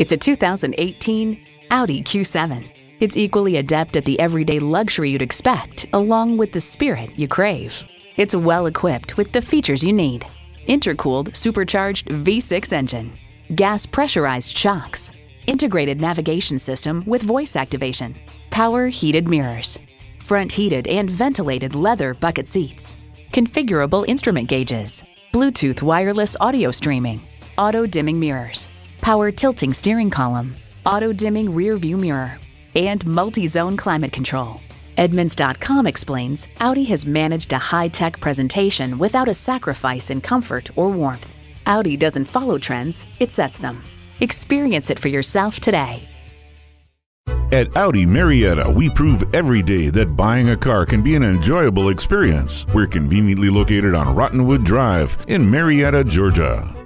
It's a 2018 Audi Q7. It's equally adept at the everyday luxury you'd expect, along with the spirit you crave. It's well equipped with the features you need intercooled, supercharged V6 engine, gas pressurized shocks, integrated navigation system with voice activation, power heated mirrors, front heated and ventilated leather bucket seats, configurable instrument gauges, Bluetooth wireless audio streaming, auto dimming mirrors, power tilting steering column, auto dimming rear view mirror, and multi zone climate control. Edmunds.com explains Audi has managed a high tech presentation without a sacrifice in comfort or warmth. Audi doesn't follow trends, it sets them. Experience it for yourself today. At Audi Marietta, we prove every day that buying a car can be an enjoyable experience. We're conveniently located on Rottenwood Drive in Marietta, Georgia.